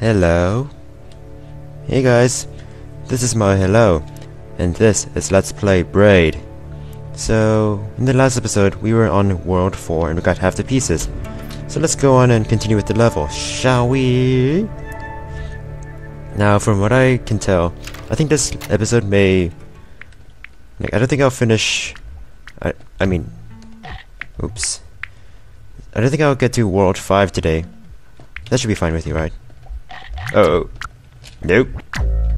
Hello. Hey guys, this is my hello, and this is Let's Play Braid. So, in the last episode, we were on World 4 and we got half the pieces. So let's go on and continue with the level, shall we? Now, from what I can tell, I think this episode may... Like, I don't think I'll finish... I, I mean... Oops. I don't think I'll get to World 5 today. That should be fine with you, right? Oh. Nope.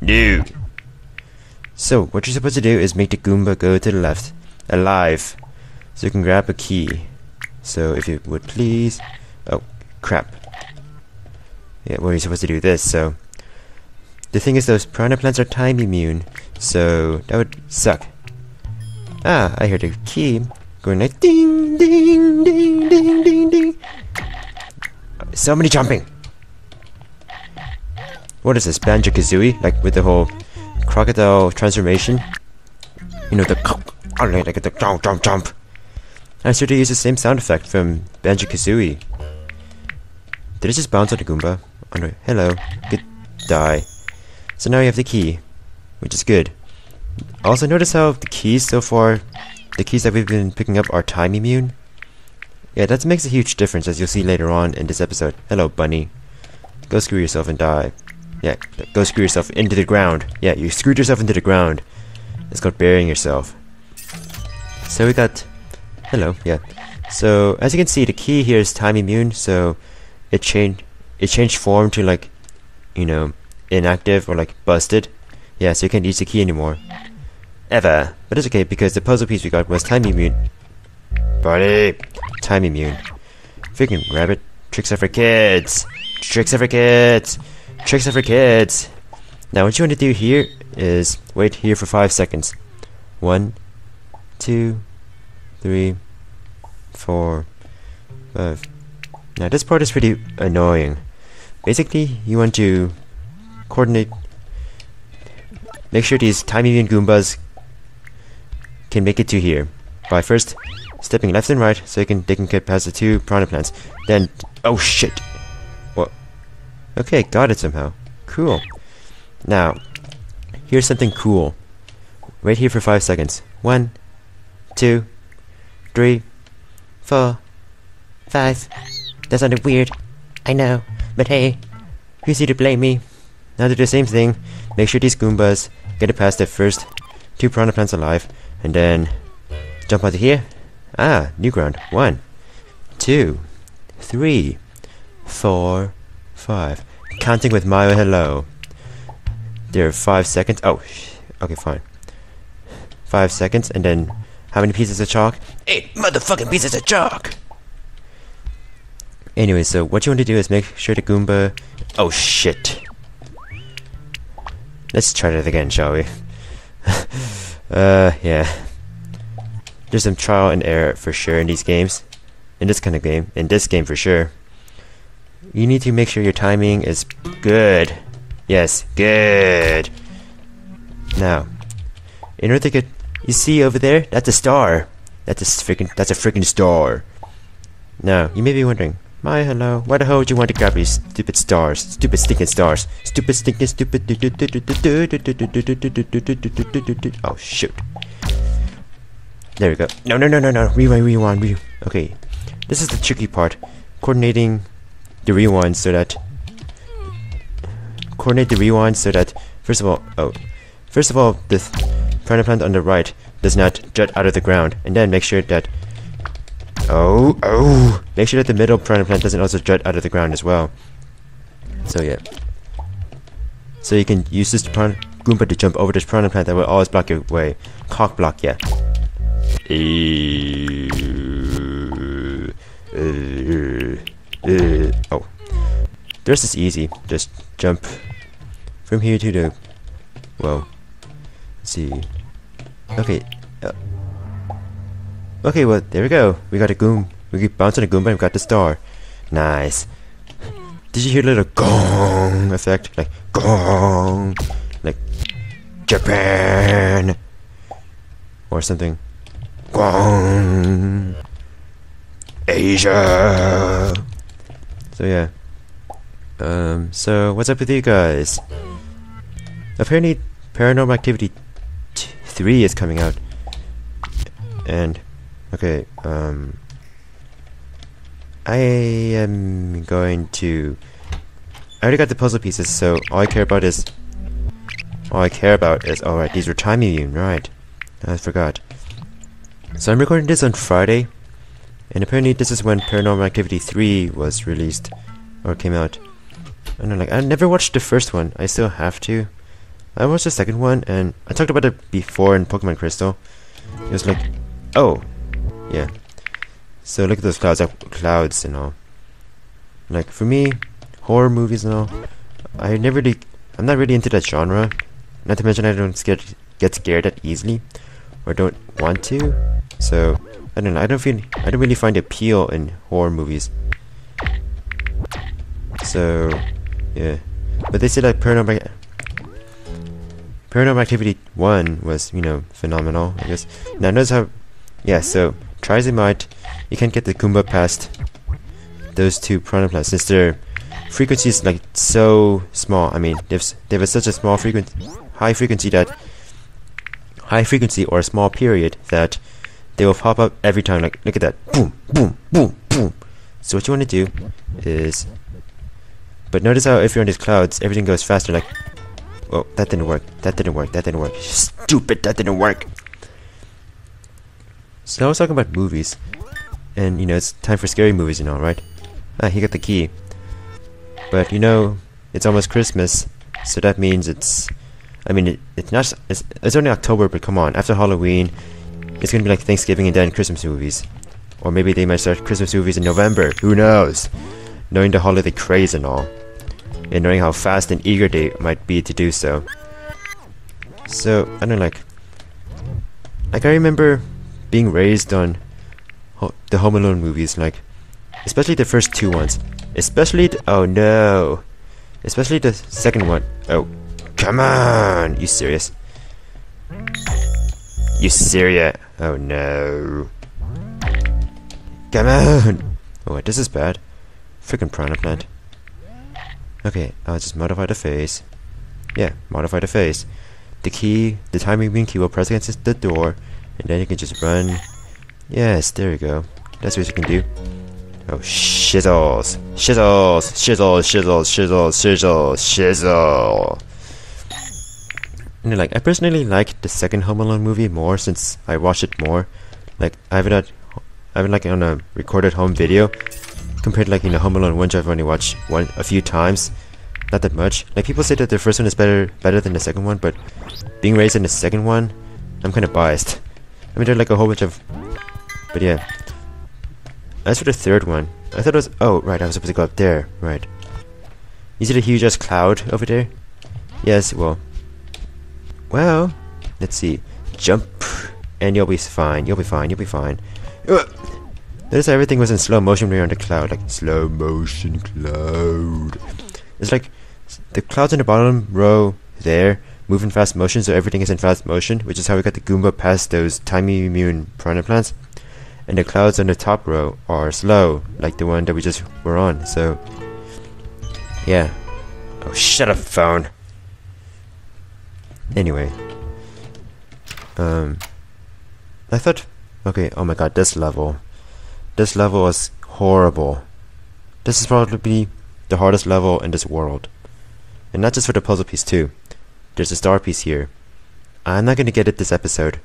No. So, what you're supposed to do is make the Goomba go to the left. Alive. So you can grab a key. So, if you would please... Oh, crap. Yeah, well, you're supposed to do this, so... The thing is, those piranha plants are time immune, so that would suck. Ah, I heard a key going like ding, ding, ding, ding, ding, ding. So many jumping. What is this, Banjo Kazooie? Like with the whole crocodile transformation? You know, the like the jump, jump, jump. I started to use the same sound effect from Banjo Kazooie. Did it just bounce on the Goomba? Oh no, hello. Good die. So now you have the key, which is good. Also notice how the keys so far, the keys that we've been picking up are time immune. Yeah, that makes a huge difference as you'll see later on in this episode. Hello, bunny. Go screw yourself and die. Yeah, go screw yourself into the ground. Yeah, you screwed yourself into the ground. It's called burying yourself. So we got... Hello, yeah. So, as you can see, the key here is time immune, so it changed it changed form to like, you know, inactive or like busted. Yeah, so you can't use the key anymore. Ever. But it's okay because the puzzle piece we got was time immune. Buddy! Time immune. Freaking rabbit. Tricks are for kids! Tricks are for kids! Tricks are for kids! Now what you want to do here is wait here for 5 seconds. One, two, three, four, five. Now this part is pretty annoying. Basically, you want to coordinate make sure these time immune Goombas can make it to here by first stepping left and right so you can they can get past the two piranha plants. Then oh shit. Okay, got it somehow. Cool. Now here's something cool. Wait here for five seconds. One, two, three, four, five. That sounded weird. I know. But hey, who's here to blame me? Now do the same thing. Make sure these Goombas get it past the first two piranha plants alive. And then jump onto here. Ah, new ground. One, two, three, four, five. Counting with my hello. There are five seconds. Oh, okay, fine. Five seconds, and then how many pieces of chalk? Eight motherfucking pieces of chalk! Anyway, so what you want to do is make sure the Goomba... Oh shit. Let's try that again, shall we? uh, yeah. There's some trial and error for sure in these games. In this kind of game. In this game for sure. You need to make sure your timing is good. Yes, good. Now, in order to get... You see over there? That's a star. That's a freaking... That's a freaking star. Now, you may be wondering, my hello. Why the hell would you want to grab these stupid stars? Stupid stinking stars. Stupid stinking stupid. Oh shoot. There we go. No, no, no, no, no. Rewind, rewind, rewind. Okay. This is the tricky part. Coordinating the rewind so that. Coordinate the rewind so that. First of all. Oh. First of all, the piranha plant on the right does not jut out of the ground. And then make sure that Oh, oh! Make sure that the middle piranha plant doesn't also jut out of the ground as well. So yeah. So you can use this piranha Goomba to jump over this piranha plant that will always block your way. Cock block, yeah. oh. The rest is easy. Just jump from here to the... Well, let's see. Okay, uh, Okay, well, there we go. We got a goom. We keep bouncing a goomba and we got the star. Nice. Did you hear a little gong effect? Like, gong. Like, Japan. Or something. Gong. Asia. So, yeah. Um, so what's up with you guys? Apparently, Paranormal Activity t 3 is coming out. And, okay, um, I am going to, I already got the puzzle pieces, so all I care about is, all I care about is, alright, these are time immune, right. I forgot. So I'm recording this on Friday, and apparently this is when Paranormal Activity 3 was released, or came out. I don't like, I never watched the first one, I still have to. I watched the second one, and I talked about it before in Pokemon Crystal. It was like, oh, yeah. So look at those clouds, clouds and all. Like for me, horror movies and all, I never really, I'm not really into that genre. Not to mention I don't scared, get scared that easily, or don't want to. So I don't know. I don't feel, I don't really find appeal in horror movies. So yeah, but they said like paranormal Paranormal Activity 1 was, you know, phenomenal, I guess. Now notice how, yeah, so, try as you might, you can't get the Goomba past those two plants since their frequency is like so small. I mean, they've, they have such a small frequency, high frequency that, high frequency or a small period that they will pop up every time, like, look at that, boom, boom, boom, boom. So what you want to do is, but notice how if you're in these clouds, everything goes faster, like, Oh, that didn't work. That didn't work. That didn't work. Stupid, that didn't work. So now I was talking about movies. And, you know, it's time for scary movies, you know, right? Ah, he got the key. But, you know, it's almost Christmas. So that means it's... I mean, it, it's not... It's, it's only October, but come on. After Halloween, it's gonna be like Thanksgiving and then Christmas movies. Or maybe they might start Christmas movies in November. Who knows? Knowing the holiday craze and all and knowing how fast and eager they might be to do so. So, I don't like... Like, I remember being raised on ho the Home Alone movies, like, especially the first two ones. Especially the- oh no! Especially the second one. Oh, come on! You serious? You serious? Oh no. Come on! Oh this is bad. Freaking piranha plant. Okay, I'll just modify the face. Yeah, modify the face. The key, the timing being key will press against the door, and then you can just run. Yes, there you go. That's what you can do. Oh, shizzles. Shizzles, shizzles, shizzles, shizzles, shizzles, shizzle. And like, I personally like the second Home Alone movie more since I watched it more. Like, I have it at, I have it like on a recorded home video compared like, you know, Home Alone 1 which I've only watched one, a few times. Not that much. Like, people say that the first one is better, better than the second one, but being raised in the second one, I'm kind of biased. I mean, there are like a whole bunch of, but yeah. As for the third one, I thought it was, oh, right, I was supposed to go up there, right. Is it a huge ass cloud over there? Yes, well, well, let's see. Jump, and you'll be fine. You'll be fine. You'll be fine. Notice everything was in slow motion when you're on the cloud, like slow motion cloud. It's like the clouds in the bottom row there move in fast motion, so everything is in fast motion, which is how we got the Goomba past those time immune piranha plants. And the clouds on the top row are slow, like the one that we just were on. So, yeah. Oh, shut up, phone. Anyway. Um. I thought. Okay, oh my god, this level. This level was horrible. This is probably the hardest level in this world. And not just for the puzzle piece, too. There's a star piece here. I'm not gonna get it this episode,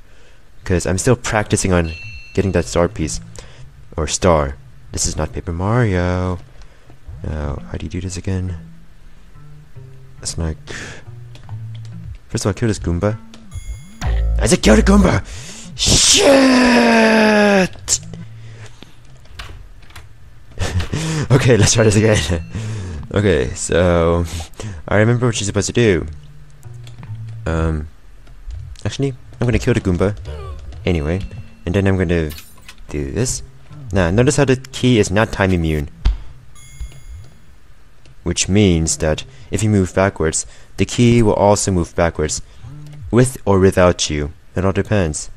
because I'm still practicing on getting that star piece. Or star. This is not Paper Mario. Now, how do you do this again? It's like... First of all, kill this Goomba. I said kill the Goomba! Shit! okay, let's try this again. okay, so... I remember what she's supposed to do. Um... Actually, I'm gonna kill the Goomba. Anyway. And then I'm gonna do this. Now, notice how the key is not time immune. Which means that if you move backwards, the key will also move backwards. With or without you. It all depends.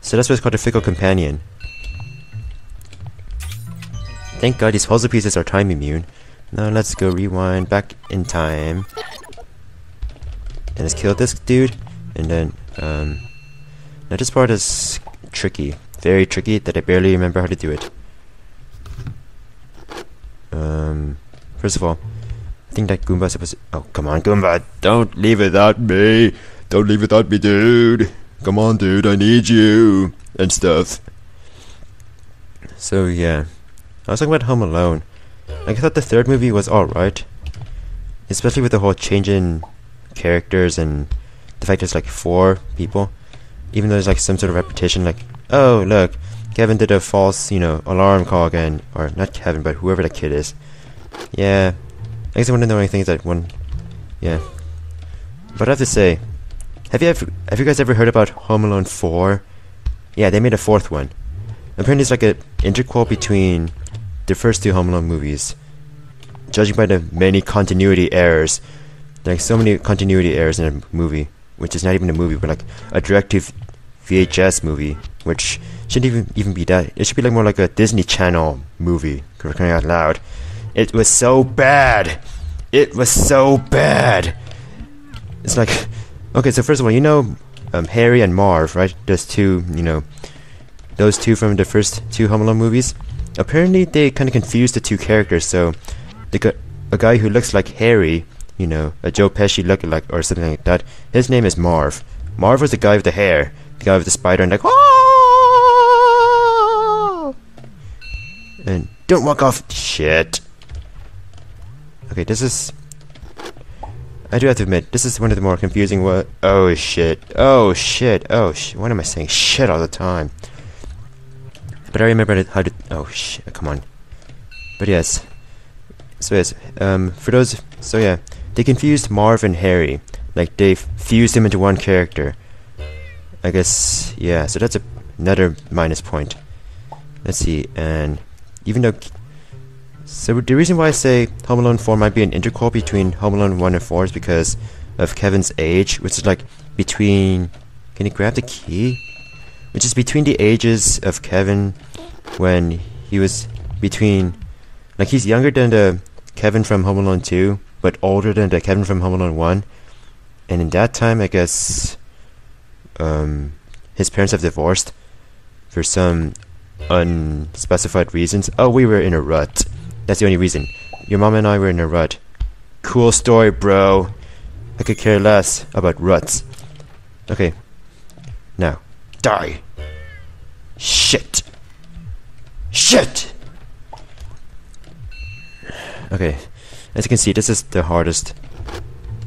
So that's what's called a fickle companion. Thank god these puzzle pieces are time immune. Now let's go rewind back in time. And let's kill this dude. And then, um... Now this part is tricky. Very tricky that I barely remember how to do it. Um... First of all, I think that Goomba is supposed to... Oh, come on, Goomba! Don't leave without me! Don't leave without me, dude! Come on, dude, I need you! And stuff. So, yeah. I was talking about Home Alone. Like, I thought the third movie was alright. Especially with the whole change in characters and the fact there's like four people. Even though there's like some sort of repetition, like, oh, look, Kevin did a false, you know, alarm call again. Or not Kevin, but whoever that kid is. Yeah. I guess one of the only things that one. Yeah. But I have to say, have you ever, have you guys ever heard about Home Alone 4? Yeah, they made a fourth one. Apparently it's like an interquel between the first two Home Alone movies. Judging by the many continuity errors, like so many continuity errors in a movie, which is not even a movie, but like a directive VHS movie, which shouldn't even even be that. It should be like more like a Disney Channel movie. Crying out loud, it was so bad. It was so bad. It's like, okay, so first of all, you know, um, Harry and Marv, right? Those two, you know, those two from the first two Home Alone movies apparently they kind of confused the two characters. So, a guy who looks like Harry, you know, a Joe Pesci lookalike or something like that. His name is Marv. Marv was the guy with the hair, the guy with the spider, and like, oh! and don't walk off. Shit. Okay, this is. I do have to admit, this is one of the more confusing. What? Oh shit! Oh shit! Oh sh! What am I saying? Shit all the time. But I remember how to. Oh shit! Come on. But yes. So yes. Um. For those. So yeah. They confused Marv and Harry. Like they fused them into one character. I guess. Yeah. So that's a, another minus point. Let's see. And even though. So the reason why I say Home Alone 4 might be an interquel between Home Alone 1 and 4 is because of Kevin's age, which is like between. Can you grab the key? which is between the ages of Kevin when he was between like he's younger than the Kevin from Home Alone 2 but older than the Kevin from Home Alone 1 and in that time I guess um, his parents have divorced for some unspecified reasons. Oh we were in a rut. That's the only reason. Your mom and I were in a rut. Cool story bro. I could care less about ruts. Okay. Now Die. Shit. Shit! Okay, as you can see, this is the hardest.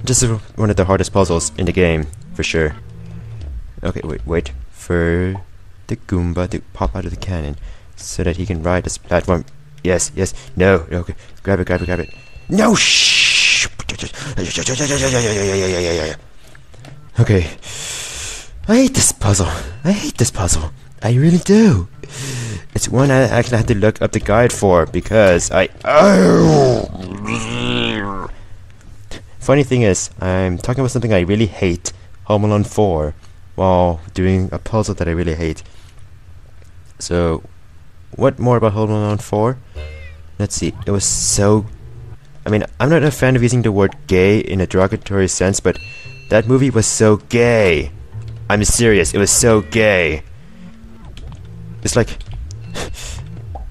This is one of the hardest puzzles in the game, for sure. Okay, wait, wait for the Goomba to pop out of the cannon so that he can ride this platform. Yes, yes, no, okay, grab it, grab it, grab it. No, shh! Okay. I hate this puzzle. I hate this puzzle. I really do. It's one I actually had to look up the guide for because I. Oh. Funny thing is, I'm talking about something I really hate, Home Alone 4, while doing a puzzle that I really hate. So, what more about Home Alone 4? Let's see. It was so. I mean, I'm not a fan of using the word gay in a derogatory sense, but that movie was so gay. I'm serious, it was so gay. It's like...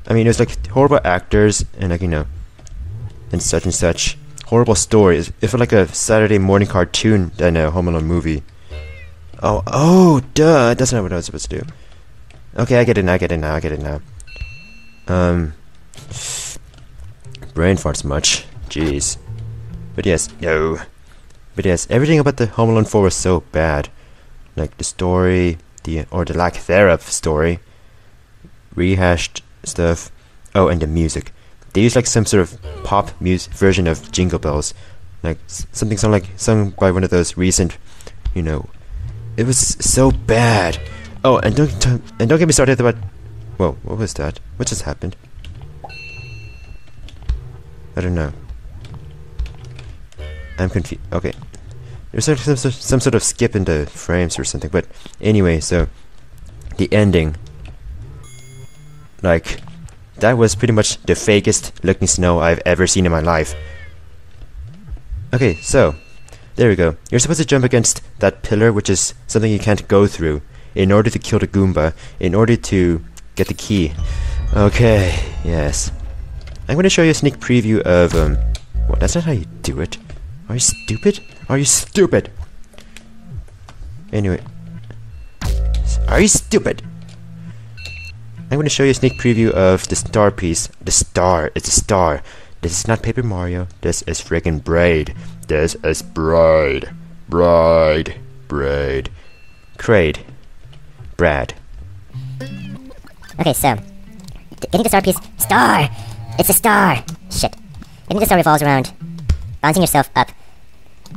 I mean, it was like horrible actors and like, you know, and such and such. Horrible stories. It felt like a Saturday morning cartoon than a Home Alone movie. Oh, oh, duh, that's not know what I was supposed to do. Okay, I get it now, I get it now, I get it now. Um, brain farts much. Jeez. But yes, no. But yes, everything about the Home Alone 4 was so bad like the story, the or the lack thereof story, rehashed stuff. Oh, and the music. They use like some sort of pop music version of Jingle Bells, like something sung like sung by one of those recent, you know. It was so bad. Oh, and don't and don't get me started about. Whoa, what was that? What just happened? I don't know. I'm confused. Okay, there's some, some, some sort of skip in the frames or something. But anyway, so the ending, like that was pretty much the fakest looking snow I've ever seen in my life. Okay, so, there we go. You're supposed to jump against that pillar, which is something you can't go through, in order to kill the Goomba, in order to get the key. Okay, yes. I'm going to show you a sneak preview of, um... Well, that's not how you do it. Are you stupid? Are you stupid? Anyway. Are you stupid? I'm going to show you a sneak preview of the star piece. The star. It's a star. This is not Paper Mario. This is friggin' Braid. This is Bride. Bride. Braid. Crade. Brad. Okay, so getting the star piece. Star! It's a star! Shit. Getting the star revolves around bouncing yourself up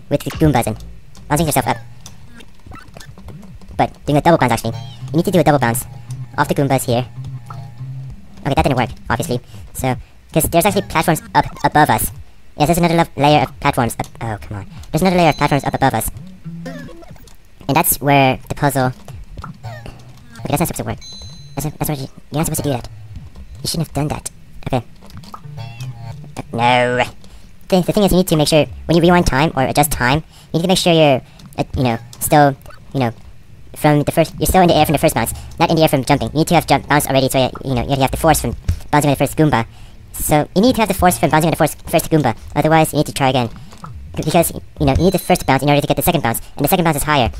with the Goombas and bouncing yourself up. But doing a double bounce actually. You need to do a double bounce off the Goombas here. Okay, that didn't work, obviously. So, because there's actually platforms up above us. Yes, there's another layer of platforms up. Oh, come on. There's another layer of platforms up above us. And that's where the puzzle. Okay, that's not supposed to work. That's not, that's not, you're not supposed to do that. You shouldn't have done that. Okay. No. The, the thing is, you need to make sure when you rewind time or adjust time, you need to make sure you're, uh, you know, still, you know, from the first. You're still in the air from the first bounce, not in the air from jumping. You need to have jump bounce already, so you, you know you have the force from bouncing on the first Goomba. So you need to have the force from bouncing on the first first Goomba. Otherwise, you need to try again, because you know you need the first bounce in order to get the second bounce, and the second bounce is higher.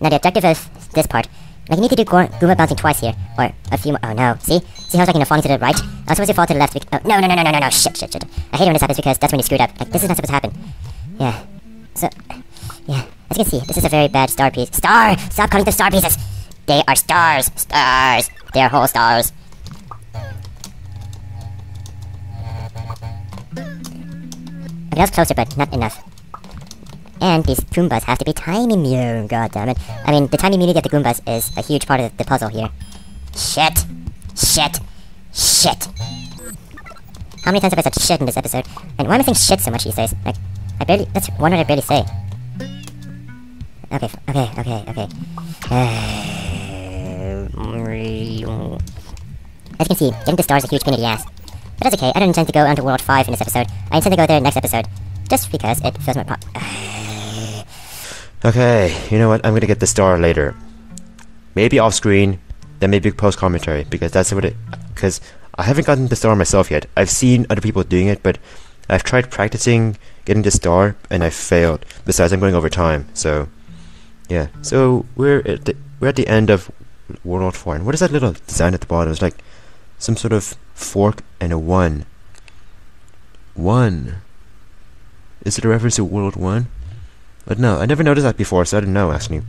Now the objective of this part like, you need to do Goomba bouncing twice here. Or a few more. Oh, no. See? See how it's like, you know, falling to the right? Oh, I was supposed to fall to the left. Oh, no, no, no, no, no, no, no. Shit, shit, shit. I hate when this happens because that's when you screwed up. Like, this is not supposed to happen. Yeah. So, yeah. As you can see, this is a very bad star piece. Star! Stop calling them star pieces! They are stars! Stars! They are whole stars. Okay, that was closer, but not enough. And these Goombas have to be time immune, god damn it. I mean, the time immunity of the Goombas is a huge part of the puzzle here. Shit. Shit. Shit. How many times have I said shit in this episode? And why am I saying shit so much these days? Like, I barely, that's one word I barely say. Okay, okay, okay, okay. As you can see, getting the star is a huge pain in the ass. But that's okay, I don't intend to go on to World 5 in this episode. I intend to go there next episode. Just because it feels my pop. Okay, you know what? I'm gonna get the star later. Maybe off screen, then maybe post commentary because that's what it. Because I haven't gotten the star myself yet. I've seen other people doing it, but I've tried practicing getting the star and I failed. Besides, I'm going over time, so yeah. So we're at the we're at the end of World Four. And what is that little design at the bottom? It's like some sort of fork and a one. One. Is it a reference to World One? But no, I never noticed that before, so I didn't know actually.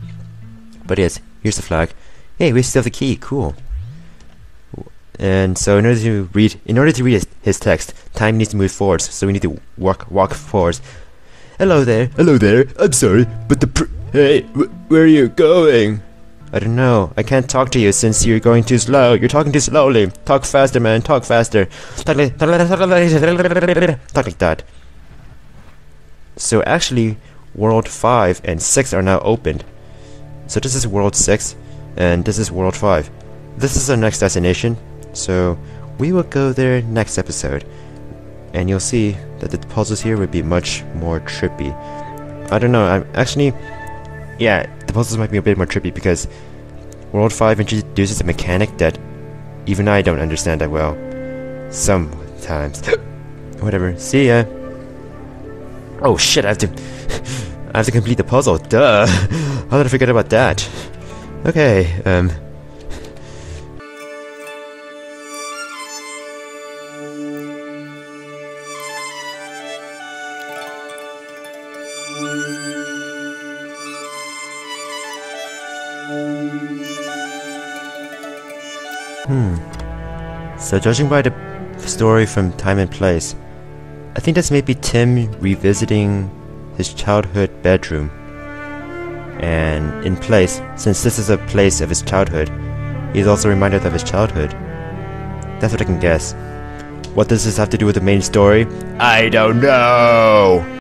But yes, here's the flag. Hey, we still have the key. Cool. And so in order to read, in order to read his, his text, time needs to move forwards. So we need to walk walk forwards. Hello there. Hello there. I'm sorry, but the pr- hey, wh where are you going? I don't know. I can't talk to you since you're going too slow. You're talking too slowly. Talk faster, man. Talk faster. Talk like, talk like that. So actually, World 5 and 6 are now opened. So this is World 6, and this is World 5. This is our next destination, so we will go there next episode. And you'll see that the puzzles here would be much more trippy. I don't know, I'm actually... Yeah, the puzzles might be a bit more trippy because World 5 introduces a mechanic that even I don't understand that well. Sometimes. Whatever, see ya! Oh shit, I have to... I have to complete the puzzle, duh! How did I forget about that? Okay, um... So judging by the story from Time and Place, I think that's maybe Tim revisiting his childhood bedroom. And in place, since this is a place of his childhood, he's also reminded of his childhood. That's what I can guess. What does this have to do with the main story? I don't know!